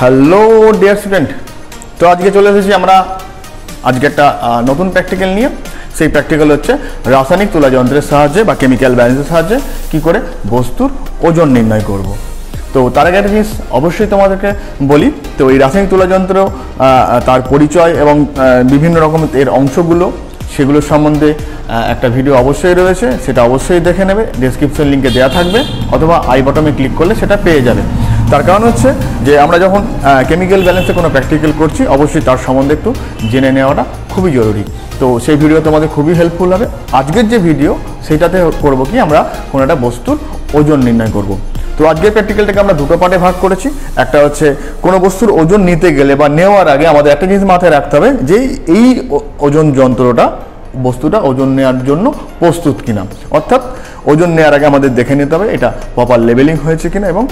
Hello dear student তো আজকে চলে এসেছি আমরা আজকে একটা নতুন প্র্যাকটিক্যাল নিয়ে। সেই প্র্যাকটিক্যাল হচ্ছে রাসায়নিক তুলা যন্ত্রের সাহায্যে বা কেমিক্যাল ব্যালেন্সের সাহায্যে কি করে বস্তুর ওজন নির্ণয় করব। তো তার আগে একটা জিনিস অবশ্যই তোমাদেরকে বলি, তো এই রাসায়নিক তুলা যন্ত্র তার পরিচয় এবং বিভিন্ন রকম এর অংশগুলো সেগুলোর সম্বন্ধে একটা ভিডিও অবশ্যই রয়েছে, সেটা অবশ্যই দেখে নেবে ডেসক্রিপশন লিঙ্কে দেওয়া থাকবে, অথবা আই বটমে ক্লিক করলে সেটা পেয়ে যাবে। তার কারণ হচ্ছে যে আমরা যখন কেমিক্যাল ব্যালেন্সে কোনো প্র্যাকটিক্যাল করছি, অবশ্যই তার সম্বন্ধে একটু জেনে নেওয়াটা খুবই জরুরি। তো সেই ভিডিও তোমাদের খুবই হেল্পফুল হবে। আজকের যে ভিডিও সেটাতে করব কি আমরা কোনো একটা বস্তুর ওজন নির্ণয় করব। তো আজকের প্র্যাকটিক্যালটাকে আমরা দুটো পার্টে ভাগ করেছি। একটা হচ্ছে কোনো বস্তুর ওজন নিতে গেলে বা নেওয়ার আগে আমাদের একটা জিনিস মাথায় রাখতে হবে যে এই ওজন যন্ত্রটা, বস্তুটা ওজন নেওয়ার জন্য প্রস্তুত কিনা। অর্থাৎ ওজন নেওয়ার আগে আমাদের দেখে নিতে হবে এটা প্রপার লেভেলিং হয়েছে কিনা এবং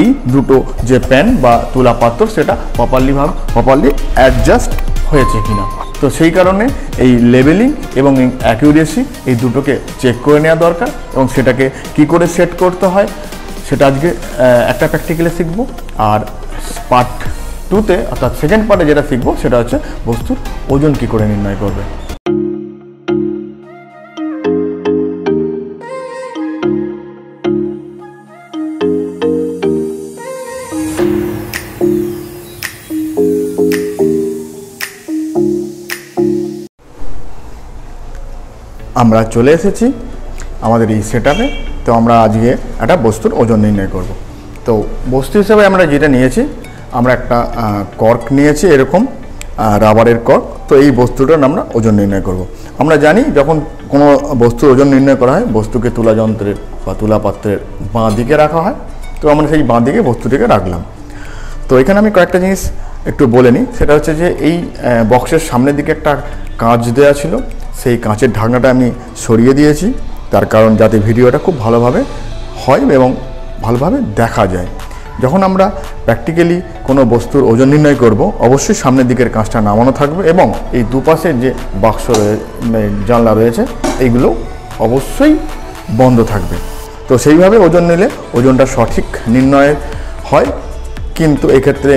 এই দুটো যে প্যান বা তুলা পাত্র, সেটা প্রপারলি ভাবে প্রপারলি অ্যাডজাস্ট হয়েছে কিনা। তো সেই কারণে এই লেভেলিং এবং অ্যাকিউরেসি এই দুটোকে চেক করে নেওয়া দরকার এবং সেটাকে কি করে সেট করতে হয়, সেটা আজকে একটা প্র্যাকটিক্যালে শিখব। আর পার্ট টুতে অর্থাৎ সেকেন্ড পার্টে যেটা শিখব, সেটা হচ্ছে বস্তুর ওজন কি করে নির্ণয় করবে। আমরা চলে এসেছি আমাদের এই সেটআপে তো আমরা আজকে একটা বস্তুর ওজন নির্ণয় করব। তো বস্তু হিসেবে আমরা যেটা নিয়েছি, আমরা একটা কর্ক নিয়েছি এরকম রাবারের কর্ক তো এই বস্তুটার আমরা ওজন নির্ণয় করব। আমরা জানি যখন কোনো বস্তুর ওজন নির্ণয় করা হয়, বস্তুকে তুলা যন্ত্রের বা তুলা পাত্রের বাঁ দিকে রাখা হয়। তো আমরা সেই বাঁ দিকে বস্তুটিকে রাখলাম। তো এখানে আমি কয়েকটা জিনিস একটু বলে নিই। সেটা হচ্ছে যে এই বক্সের সামনের দিকে একটা কাঁচ দেওয়া ছিল। সেই কাঁচের ঢাকনাটা আমি সরিয়ে দিয়েছি। তার কারণ যাতে ভিডিওটা খুব ভালোভাবে হয় এবং ভালোভাবে দেখা যায়। যখন আমরা প্র্যাকটিক্যালি কোনো বস্তুর ওজন নির্ণয় করব, অবশ্যই সামনের দিকের কাঁচটা নামানো থাকবে এবং এই দুপাশে যে বাক্স জানলা রয়েছে এইগুলো অবশ্যই বন্ধ থাকবে। তো সেইভাবে ওজন নিলে ওজনটা সঠিক নির্ণয় হয়। কিন্তু এক্ষেত্রে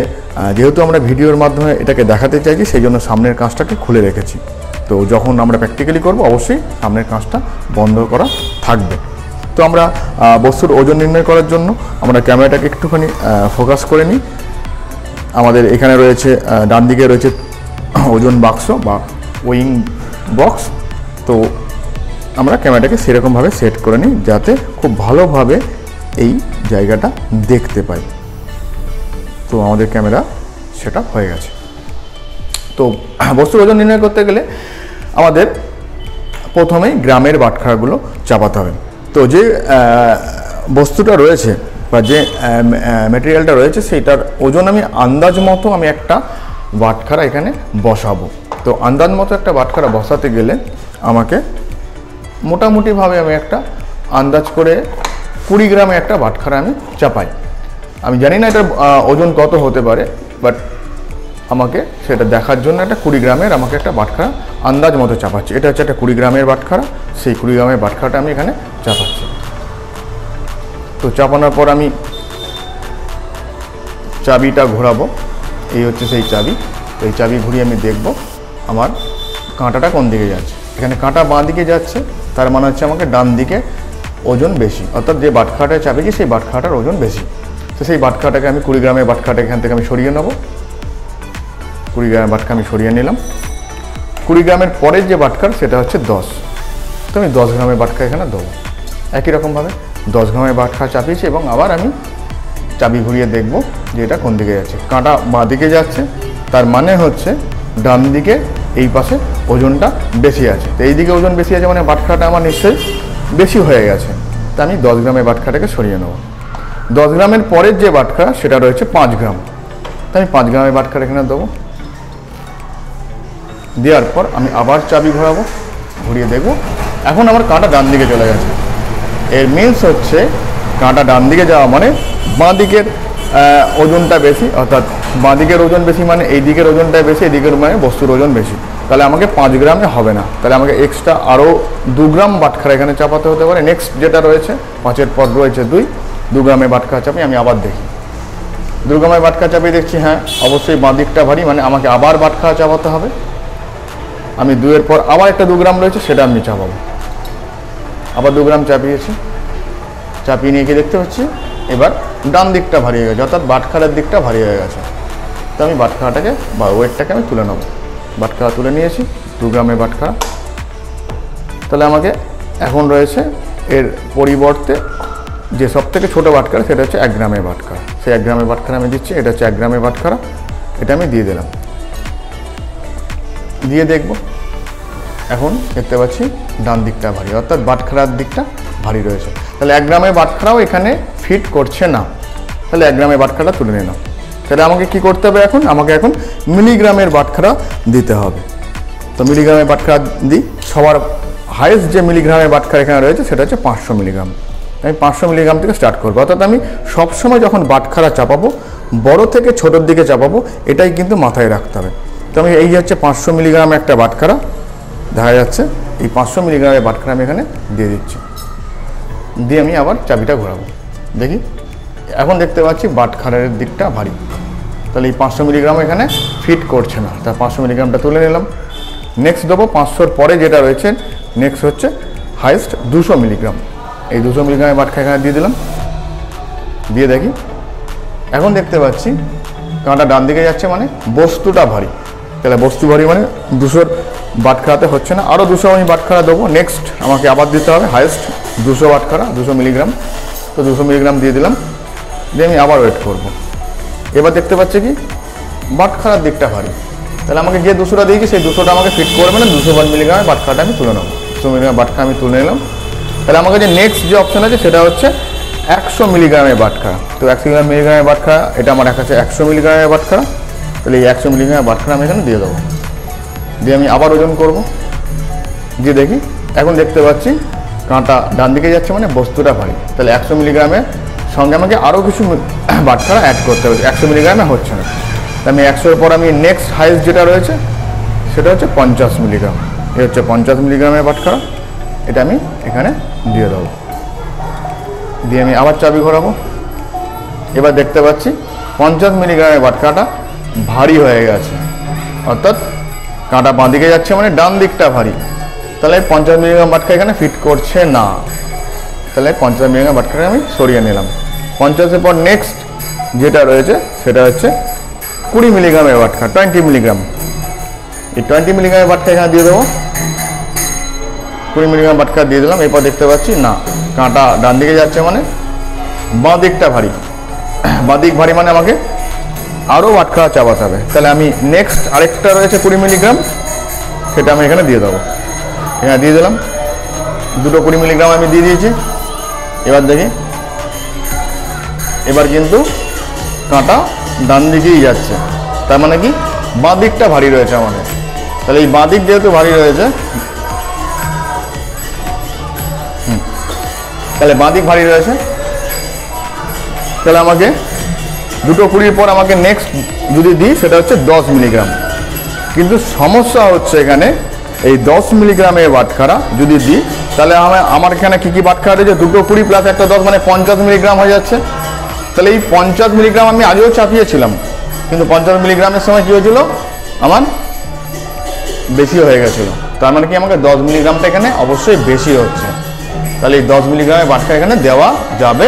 যেহেতু আমরা ভিডিওর মাধ্যমে এটাকে দেখাতে চাইছি, সেই জন্য সামনের কাঁচটাকে খুলে রেখেছি। তো যখন আমরা প্র্যাকটিক্যালি করব, অবশ্যই সামনের কাঁচটা বন্ধ করা থাকবে। তো আমরা বস্তুর ওজন নির্ণয় করার জন্য আমরা ক্যামেরাটাকে একটুখানি ফোকাস করে নিই। আমাদের এখানে রয়েছে ডান দিকে রয়েছে ওজন বাক্স বা ওয়িং বক্স তো আমরা ক্যামেরাটাকে সেরকমভাবে সেট করে নিই, যাতে খুব ভালোভাবে এই জায়গাটা দেখতে পাই। তো আমাদের ক্যামেরা সেটা হয়ে গেছে। তো বস্তুর ওজন নির্ণয় করতে গেলে আমাদের প্রথমেই গ্রামের বাটখারাগুলো চাপাতে হবে। তো যে বস্তুটা রয়েছে বা যে মেটেরিয়ালটা রয়েছে সেইটার ওজন আমি আন্দাজ মতো আমি একটা বাটখারা এখানে বসাবো। তো আন্দাজ মতো একটা বাটখারা বসাতে গেলে আমাকে মোটামুটিভাবে আমি একটা আন্দাজ করে কুড়ি গ্রামে একটা বাটখারা আমি চাপাই। আমি জানি না এটার ওজন কত হতে পারে বাট আমাকে সেটা দেখার জন্য একটা কুড়ি গ্রামের আমাকে একটা বাটখারা আন্দাজ মতো চাপাচ্ছে। এটা হচ্ছে একটা কুড়ি গ্রামের বাটখারা। সেই কুড়ি গ্রামের বাটখারাটা আমি এখানে চাপাচ্ছি। তো চাপানোর পর আমি চাবিটা ঘোরাবো। এই হচ্ছে সেই চাবি। এই চাবি ঘুরিয়ে আমি দেখব আমার কাঁটাটা কোন দিকে যাচ্ছে। এখানে কাঁটা বাঁ দিকে যাচ্ছে, তার মানে হচ্ছে আমাকে ডান দিকে ওজন বেশি। অর্থাৎ যে বাটখাটায় চাপিয়েছি সেই বাটখাটার ওজন বেশি। তো সেই বাটখাটাকে আমি কুড়ি গ্রামের বাটখাটা এখান থেকে আমি সরিয়ে নেব। কুড়ি গ্রামের বাটকা আমি সরিয়ে নিলাম। কুড়ি গ্রামের পরের যে বাটকার, সেটা হচ্ছে দশ। তো আমি দশ গ্রামের বাটকা এখানে দেবো। একই রকমভাবে দশ গ্রামের বাটকা চাপিয়েছি এবং আবার আমি চাবি ঘুরিয়ে দেখব যে এটা কোন দিকে যাচ্ছে। কাঁটা বাঁ দিকে যাচ্ছে, তার মানে হচ্ছে ডান দিকে এই পাশে ওজনটা বেশি আছে। তো এই দিকে ওজন বেশি আছে মানে বাটখাটা আমার নিশ্চয়ই বেশি হয়ে গেছে। তা আমি দশ গ্রামের বাটখাটাকে সরিয়ে নেব। দশ গ্রামের পরের যে বাটখা সেটা রয়েছে পাঁচ গ্রাম। তো আমি পাঁচ গ্রামের বাটখার এখানে দেবো। দেওয়ার পর আমি আবার চাবি ঘোরাবো, ঘুরিয়ে দেখব। এখন আমার কাঁটা ডান দিকে চলে গেছে। এর মিনস হচ্ছে কাঁটা ডান দিকে যাওয়া মানে বাঁ দিকের ওজনটা বেশি, অর্থাৎ বাঁ দিকের ওজন বেশি মানে এই দিকের ওজনটা বেশি, এই দিকের মানে বস্তুর ওজন বেশি। তাহলে আমাকে পাঁচ গ্রামে হবে না। তাহলে আমাকে এক্সট্রা আরও দু গ্রাম বাটখারা এখানে চাপাতে হতে পারে। নেক্সট যেটা রয়েছে, পাঁচের পর রয়েছে দুই, দু গ্রামে বাটখা চাপি, আমি আবার দেখি। দুর্গাময় বাটখা চাপিয়ে দেখছি হ্যাঁ অবশ্যই বাঁ দিকটা ভারী মানে আমাকে আবার বাটখা চাপাতে হবে। আমি দুয়ের পর আবার একটা দু গ্রাম রয়েছে, সেটা আমি চাপাবো। আবার দু গ্রাম চাপিয়েছি। চাপিয়ে নিয়ে গিয়ে দেখতে পাচ্ছি? এবার ডান দিকটা ভারী হয়ে গেছে, অর্থাৎ বাটখারার দিকটা ভারী হয়ে গেছে। তো আমি বাটখারাটাকে বা ওয়েটটাকে আমি তুলে নেব। বাটখারা তুলে নিয়েছি, দু গ্রামের বাটখারা তাহলে আমাকে এখন রয়েছে এর পরিবর্তে যে সব থেকে ছোটো বাটখারা সেটা হচ্ছে এক গ্রামের বাটখারা সেই এক গ্রামের বাটখারা আমি দিচ্ছি, এটা হচ্ছে এক গ্রামের বাটখারা এটা আমি দিয়ে দিলাম। দিয়ে দেখব। এখন দেখতে পাচ্ছি ডান দিকটা ভারী, অর্থাৎ বাটখারার দিকটা ভারী রয়েছে। তাহলে এক গ্রামের বাটখারাও এখানে ফিট করছে না। তাহলে এক গ্রামের বাটখারা তুলে নিলাম তাহলে আমাকে কি করতে হবে এখন? আমাকে এখন মিলিগ্রামের বাটখারা দিতে হবে। তো মিলিগ্রামের বাটখারা দিই। সবার হাইয়েস্ট যে মিলিগ্রামের বাটখারা এখানে রয়েছে, সেটা হচ্ছে পাঁচশো মিলিগ্রাম। আমি পাঁচশো মিলিগ্রাম থেকে স্টার্ট করব। অর্থাৎ আমি সবসময় যখন বাটখারা চাপাবো, বড় থেকে ছোটোর দিকে চাপাবো, এটাই কিন্তু মাথায় রাখতে হবে। তো আমি এই যে হচ্ছে পাঁচশো মিলিগ্রাম একটা বাটখারা, দেখা যাচ্ছে, এই পাঁচশো মিলিগ্রামের বাটখারা আমি এখানে দিয়ে দিচ্ছি। দিয়ে আমি আবার চাবিটা ঘোরাবো। দেখি, এখন দেখতে পাচ্ছি বাটখারের দিকটা ভারী। তাহলে এই পাঁচশো মিলিগ্রাম এখানে ফিট করছে না। তা পাঁচশো মিলিগ্রামটা তুলে নিলাম। নেক্সট দেবো পাঁচশোর পরে যেটা রয়েছে নেক্সট হচ্ছে হাইয়েস্ট দুশো মিলিগ্রাম। এই দুশো মিলিগ্রামের বাটখা এখানে দিয়ে দিলাম। দিয়ে দেখি, এখন দেখতে পাচ্ছি কাঁটা ডান দিকে যাচ্ছে মানে বস্তুটা ভারী। তাহলে বস্তু ভারী মানে দুশোর বাটখারাতে হচ্ছে না। আরও দুশো আমি বাটখারা দেবো। নেক্সট আমাকে আবার দিতে হবে হায়েস্ট দুশো বাটখারা দুশো মিলিগ্রাম তো দুশো মিলিগ্রাম দিয়ে দিলাম। দিয়ে আমি আবার ওয়েট করব। এবার দেখতে পাচ্ছি কি? বাটখারার দিকটা ভারী। তাহলে আমাকে যে দুশোটা দিয়েছি সেই দুশোটা আমাকে ফিট করবে না। দুশো মিলিগ্রামের বাটখারাটা আমি তুলে নেব। দুশো মিলিগ্রাম বাটখা আমি তুলে নিলাম। তাহলে আমার কাছে নেক্সট যে অপশন আছে, সেটা হচ্ছে একশো মিলিগ্রামের বাটখারা তো একশো গ্রাম মিলিগ্রামের বাটখারা এটা আমার কাছে একশো মিলিগ্রামের বাটখারা তাহলে এই একশো মিলিগ্রামের বাটখারা আমি এখানে দিয়ে দেবো। দিয়ে আমি আবার ওজন করব। দিয়ে দেখি, এখন দেখতে পাচ্ছি কাঁটা ডান দিকে যাচ্ছে মানে বস্তুটা ভারী। তাহলে একশো মিলিগ্রামের সঙ্গে আমাকে আরও কিছু বাটখারা অ্যাড করতে হবে। একশো মিলিগ্রামে হচ্ছে না। আমি একশোর পর আমি নেক্সট হাইস্ট যেটা রয়েছে, সেটা হচ্ছে পঞ্চাশ মিলিগ্রাম। এ হচ্ছে পঞ্চাশ মিলিগ্রামের বাটখারা এটা আমি এখানে দিয়ে দেবো। দিয়ে আমি আবার চাবি ঘোরাবো। এবার দেখতে পাচ্ছি পঞ্চাশ মিলিগ্রামের বাটখাটা ভারী হয়ে গেছে। অর্থাৎ কাঁটা বাঁ দিকে যাচ্ছে মানে ডান দিকটা ভারী। তাহলে পঞ্চাশ মিলিগ্রাম বাটকা এখানে ফিট করছে না। তাহলে পঞ্চাশ মিলিগ্রাম বাটকাটা আমি সরিয়ে নিলাম। পঞ্চাশের পর নেক্সট যেটা রয়েছে, সেটা হচ্ছে কুড়ি মিলিগ্রামের বাটকা টোয়েন্টি মিলিগ্রাম। এই টোয়েন্টি মিলিগ্রামের বাটকা এখানে দিয়ে দেবো। কুড়ি মিলিগ্রাম বাটকা দিয়ে দিলাম, এরপর দেখতে পাচ্ছি না, কাঁটা ডান দিকে যাচ্ছে মানে বাঁ দিকটা ভারী। বাঁ দিক ভারী মানে আমাকে আরও বাটকা চাপাতে হবে তাহলে আমি নেক্সট আরেকটা রয়েছে কুড়ি মিলিগ্রাম সেটা আমি এখানে দিয়ে দেবো। এখানে দিয়ে দিলাম। দুটো কুড়ি মিলিগ্রাম আমি দিয়ে দিয়েছি। এবার দেখি। এবার কিন্তু কাঁটা ডান দিকেই যাচ্ছে। তার মানে কি? বাঁ দিকটা ভারী রয়েছে আমাদের। তাহলে এই বাঁ দিক যেহেতু ভারী রয়েছে তাহলে বাঁ দিক ভারী রয়েছে। তাহলে আমাকে দুটো কুড়ির পর আমাকে নেক্সট যদি দিই, সেটা হচ্ছে দশ মিলিগ্রাম কিন্তু সমস্যা হচ্ছে এখানে, এই দশ মিলিগ্রামের বাটখারা যদি দিই, তাহলে আমার আমার এখানে কী কী বাটখারা রয়েছে? দুটো কুড়ি প্লাস একটা দশ মানে পঞ্চাশ মিলিগ্রাম হয়ে যাচ্ছে। তাহলে এই পঞ্চাশ মিলিগ্রাম আমি আগেও চাপিয়েছিলাম, কিন্তু পঞ্চাশ মিলিগ্রামের সময় কী হয়েছিল? আমার বেশি হয়ে গেছিল। তার মানে কি আমাকে দশ মিলিগ্রামটা এখানে অবশ্যই বেশি হচ্ছে। তাহলে এই দশ মিলিগ্রামের বাটকা এখানে দেওয়া যাবে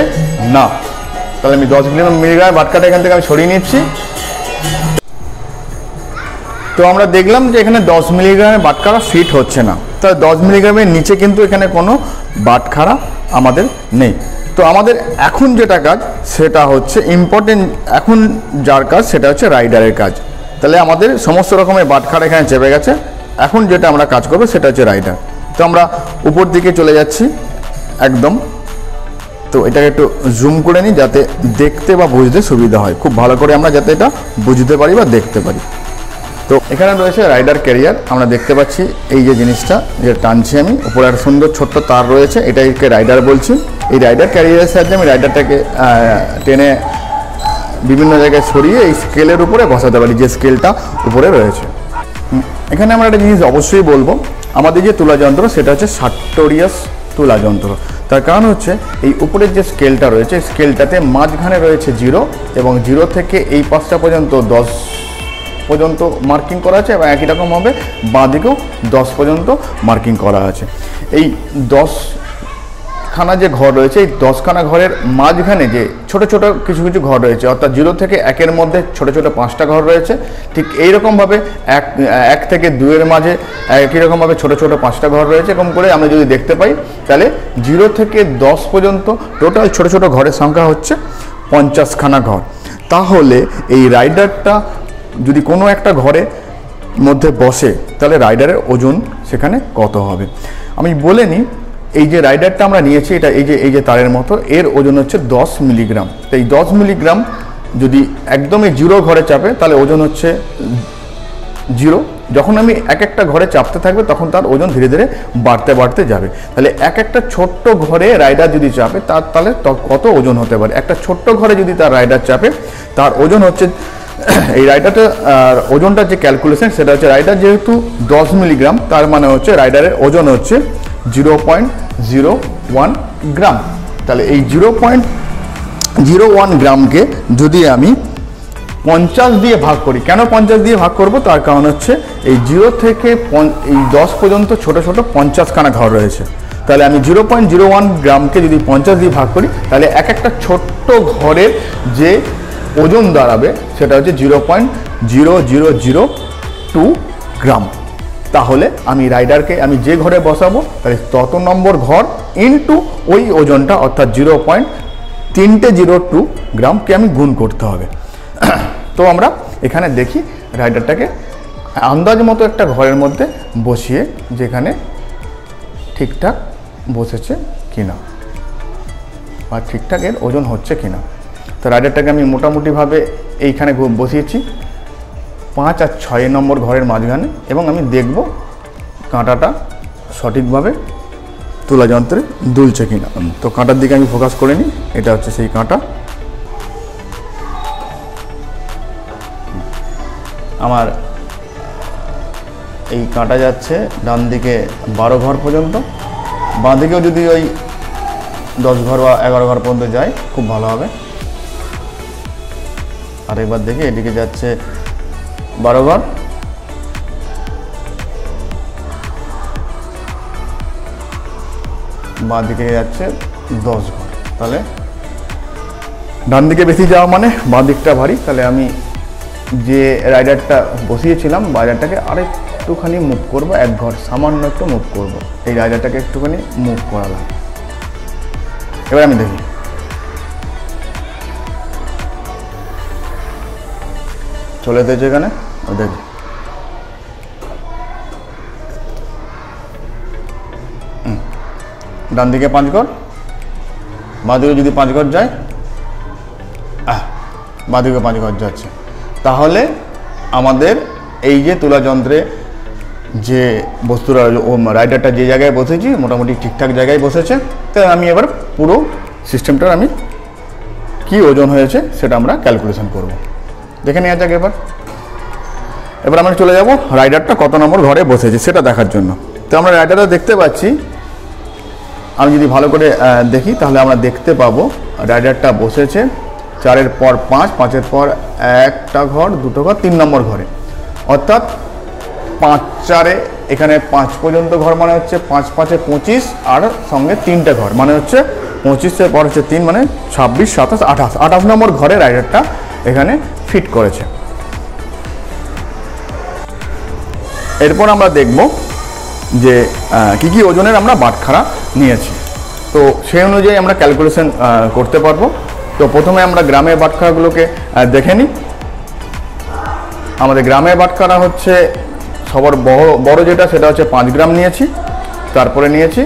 না। তাহলে আমি দশ মিলিগ্রাম বাটকাটা এখান থেকে আমি সরিয়ে নিচ্ছি। তো আমরা দেখলাম যে এখানে দশ মিলিগ্রামের বাটখারা ফিট হচ্ছে না। তাহলে দশ মিলিগ্রামের নিচে কিন্তু এখানে কোনো বাটখারা আমাদের নেই। তো আমাদের এখন যেটা কাজ, সেটা হচ্ছে ইম্পর্টেন্ট এখন যার কাজ, সেটা হচ্ছে রাইডারের কাজ। তাহলে আমাদের সমস্ত রকমের বাটখারা এখানে চেপে গেছে। এখন যেটা আমরা কাজ করব, সেটা হচ্ছে রাইডার। তো আমরা উপর দিকে চলে যাচ্ছি, একদম। তো এটাকে একটু জুম করে নিই যাতে দেখতে বা বুঝতে সুবিধা হয়। খুব ভালো করে আমরা যাতে এটা বুঝতে পারি বা দেখতে পারি। তো এখানে রয়েছে রাইডার ক্যারিয়ার আমরা দেখতে পাচ্ছি এই যে জিনিসটা, যে টানছি আমি। উপরে একটা সুন্দর ছোট্ট তার রয়েছে। এটাকে রাইডার বলছি। এই রাইডার ক্যারিয়ারের সাহায্যে আমি রাইডারটাকে টেনে বিভিন্ন জায়গায় সরিয়ে এই স্কেলের উপরে বসাতে পারি, যে স্কেলটা উপরে রয়েছে। এখানে আমরা একটা জিনিস অবশ্যই বলব। আমাদের যে তুলা যন্ত্র, সেটা হচ্ছে সার্টোরিয়াস তুলা যন্ত্র তার কারণ হচ্ছে, এই উপরের যে স্কেলটা রয়েছে স্কেলটাতে মাঝখানে রয়েছে জিরো এবং জিরো থেকে এই পাঁচটা পর্যন্ত দশ পর্যন্ত মার্কিং করা আছে এবং একই রকমভাবে বাঁ দিকেও দশ পর্যন্ত মার্কিং করা আছে। এই দশ খানা যে ঘর রয়েছে, এই দশখানা ঘরের মাঝখানে যে ছোট ছোট কিছু কিছু ঘর রয়েছে, অর্থাৎ জিরো থেকে একের মধ্যে ছোট ছোট পাঁচটা ঘর রয়েছে, ঠিক এই রকমভাবে এক এক থেকে দুয়ের মাঝে একই রকমভাবে ছোট ছোট পাঁচটা ঘর রয়েছে, এরকম করে আমরা যদি দেখতে পাই, তাহলে জিরো থেকে দশ পর্যন্ত টোটাল ছোট ছোট ঘরের সংখ্যা হচ্ছে পঞ্চাশখানা ঘর। তাহলে এই রাইডারটা যদি কোনো একটা ঘরে মধ্যে বসে, তাহলে রাইডারের ওজন সেখানে কত হবে? আমি বলে নিই এই যে রাইডারটা আমরা নিয়েছি, এটা এই যে এই যে তারের মতো, এর ওজন হচ্ছে দশ মিলিগ্রাম। তো এই দশ মিলিগ্রাম যদি একদমই জিরো ঘরে চাপে, তাহলে ওজন হচ্ছে জিরো। যখন আমি এক একটা ঘরে চাপতে থাকবে, তখন তার ওজন ধীরে ধীরে বাড়তে বাড়তে যাবে। তাহলে এক একটা ছোট্ট ঘরে রাইডার যদি চাপে, তার তাহলে কত ওজন হতে পারে? একটা ছোট্ট ঘরে যদি তার রাইডার চাপে, তার ওজন হচ্ছে, এই রাইডারটা ওজনটার যে ক্যালকুলেশন সেটা হচ্ছে রাইডার যেহেতু দশ মিলিগ্রাম, তার মানে হচ্ছে রাইডারের ওজন হচ্ছে zero point zero one gram. তাহলে এই জিরো পয়েন্ট জিরো ওয়ান গ্রামকে যদি আমি পঞ্চাশ দিয়ে ভাগ করি, কেন পঞ্চাশ দিয়ে ভাগ করব? তার কারণ হচ্ছে এই জিরো থেকে এই দশ পর্যন্ত ছোট ছোট পঞ্চাশখানা ঘর রয়েছে। তাহলে আমি জিরো পয়েন্ট জিরো ওয়ান গ্রামকে যদি পঞ্চাশ দিয়ে ভাগ করি, তাহলে এক একটা ছোট্ট ঘরের যে ওজন দাঁড়াবে, সেটা হচ্ছে zero point zero zero zero two gram. তাহলে আমি রাইডারকে, আমি যে ঘরে বসাবো, তাহলে তত নম্বর ঘর ইনটু ওই ওজনটা, অর্থাৎ জিরো পয়েন্ট তিনটে জিরো টু গ্রামকে আমি গুণ করতে হবে। তো আমরা এখানে দেখি রাইডারটাকে আন্দাজ মতো একটা ঘরের মধ্যে বসিয়ে যেখানে ঠিকঠাক বসেছে কিনা, বা ঠিকঠাক এর ওজন হচ্ছে কিনা। তো রাইডারটাকে আমি মোটামুটিভাবে এইখানে বসিয়েছি। পাঁচ আর ছয় নম্বর ঘরের মাঝখানে এবং আমি দেখব কাঁটাটা সঠিকভাবে তুলা যন্ত্রে দুলছে কিনা। তো কাঁটার দিকে আমি ফোকাস করে নিই, এটা হচ্ছে সেই কাঁটা। আমার এই কাঁটা যাচ্ছে ডান দিকে বারো ঘর পর্যন্ত। বাঁ দিকেও যদি ওই দশ ঘর বা এগারো ঘর পর্যন্ত যায়, খুব ভালো হবে। আর এবার দেখি, এদিকে যাচ্ছে বারো ঘর বাঁ দিকে যাচ্ছে দশ ঘর। তাহলে ডান দিকে বেশি যাওয়া মানে বাঁ দিকটা ভারী। তাহলে আমি যে রাইডারটা বসিয়েছিলাম রাইডারটাকে আরেকটুখানি মুভ করব, এক ঘর সামান্য একটু মুভ করব। এই রাইডারটাকে একটুখানি মুভ করালাম এবার আমি দেখি। চলে এসেছে এখানে। দেখি হুম। ডান দিকে পাঁচ ঘর, বাঁ দিকে যদি পাঁচ ঘর যায় বাঁ দিকে পাঁচ ঘর যাচ্ছে। তাহলে আমাদের এই যে তুলা যন্ত্রে যে বস্তুরা রাইডারটা যে জায়গায় বসেছি, মোটামুটি ঠিকঠাক জায়গায় বসেছে, তো আমি এবার পুরো সিস্টেমটার আমি কি ওজন হয়েছে সেটা আমরা ক্যালকুলেশন করব। দেখে নেওয়া যাক এবার। এবার আমরা চলে যাব রাইডারটা কত নম্বর ঘরে বসেছে সেটা দেখার জন্য। তো আমরা রাইডারটা দেখতে পাচ্ছি। আমি যদি ভালো করে দেখি, তাহলে আমরা দেখতে পাবো রাইডারটা বসেছে চারের পর পাঁচ, পাঁচের পর একটা ঘর, দুটো ঘর, তিন নম্বর ঘরে। অর্থাৎ পাঁচ চারে এখানে পাঁচ পর্যন্ত ঘর মানে হচ্ছে পাঁচ, পাঁচে পঁচিশ আর সঙ্গে তিনটে ঘর। মানে হচ্ছে পঁচিশের পর হচ্ছে তিন মানে ছাব্বিশ, সাতাশ, আঠাশ। আঠাশ নম্বর ঘরে রাইডারটা এখানে ফিট করেছে। এরপর আমরা দেখব যে কি কি ওজনের আমরা বাটখারা নিয়েছি। তো সেই অনুযায়ী আমরা ক্যালকুলেশন করতে পারব। তো প্রথমে আমরা গ্রামের বাটখারাগুলোকে দেখে নিই। আমাদের গ্রামের বাটখারা হচ্ছে সবার বড় বড় যেটা, সেটা হচ্ছে পাঁচ গ্রাম নিয়েছি। তারপরে নিয়েছি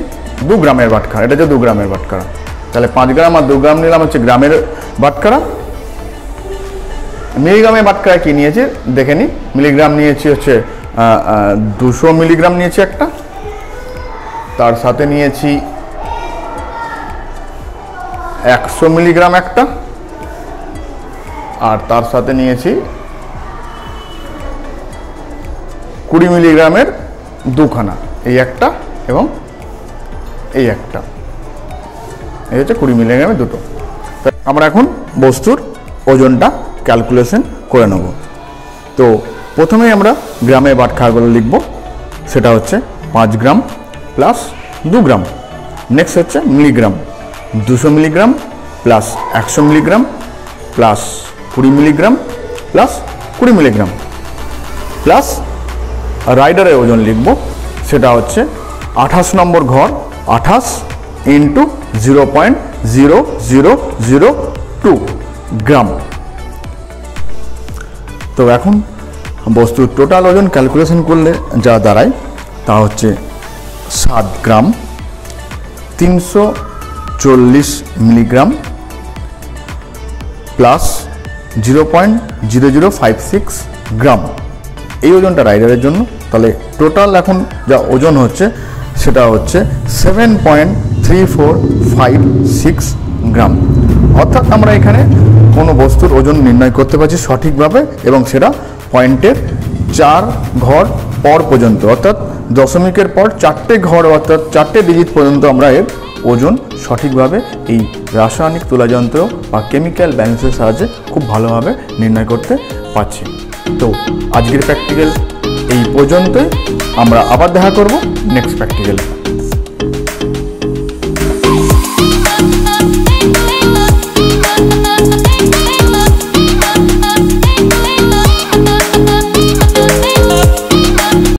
দু গ্রামের বাটখারা। এটা হচ্ছে দু গ্রামের বাটখারা। তাহলে পাঁচ গ্রাম আর দু গ্রাম নিলাম হচ্ছে গ্রামের বাটখারা। মিলিগ্রামের বাটখারা কি নিয়েছি? দেখে নিই। মিলিগ্রাম নিয়েছি হচ্ছে দুশো মিলিগ্রাম নিয়েছি একটা। তার সাথে নিয়েছি একশো মিলিগ্রাম একটা। আর তার সাথে নিয়েছি কুড়ি মিলিগ্রামের দুখানা। এই একটা এবং এই একটা। এই হচ্ছে কুড়ি মিলিগ্রামের দুটো। আমরা এখন বস্তুর ওজনটা ক্যালকুলেশন করে নেব। তো প্রথমেই আমরা গ্রামে বাটখারাগুলো লিখব। সেটা হচ্ছে পাঁচ গ্রাম প্লাস দু গ্রাম। নেক্সট হচ্ছে মিলিগ্রাম দুশো মিলিগ্রাম প্লাস একশো মিলিগ্রাম প্লাস কুড়ি মিলিগ্রাম প্লাস কুড়ি মিলিগ্রাম প্লাস রাইডারের ওজন লিখব। সেটা হচ্ছে আঠাশ নম্বর ঘর, আঠাশ into zero point zero zero zero two gram. তো এখন বস্তুর টোটাল ওজন ক্যালকুলেশন করলে যা দাঁড়ায় তা হচ্ছে সাত গ্রাম, তিনশো চল্লিশ milligram plus zero point zero zero five six gram. এই ওজনটা রাইডারের জন্য। তাহলে টোটাল এখন যা ওজন হচ্ছে সেটা হচ্ছে seven point three four five six gram. অর্থাৎ আমরা এখানে কোনো বস্তুর ওজন নির্ণয় করতে পারছি সঠিকভাবে এবং সেটা পয়েন্টের চার ঘর পর পর্যন্ত, অর্থাৎ দশমিকের পর চারটে ঘর, অর্থাৎ চারটে ডিজিট পর্যন্ত আমরা এর ওজন সঠিকভাবে এই রাসায়নিক তুলাযন্ত্র বা কেমিক্যাল ব্যালেন্সের সাহায্যে খুব ভালোভাবে নির্ণয় করতে পারছি। তো আজকের প্র্যাকটিক্যাল এই পর্যন্তই। আমরা আবার দেখা করব নেক্সট প্র্যাকটিক্যালে